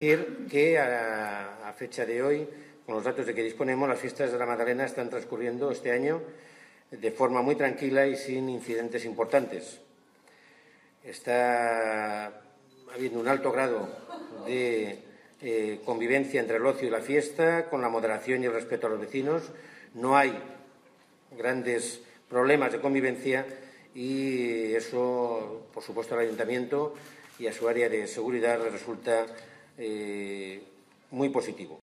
Decir que a, fecha de hoy, con los datos de que disponemos, las fiestas de la Magdalena están transcurriendo este año de forma muy tranquila y sin incidentes importantes. Está habiendo un alto grado de eh, convivencia entre el ocio y la fiesta, con la moderación y el respeto a los vecinos. No hay grandes problemas de convivencia y eso, por supuesto, al ayuntamiento y a su área de seguridad le resulta eh, muy positivo.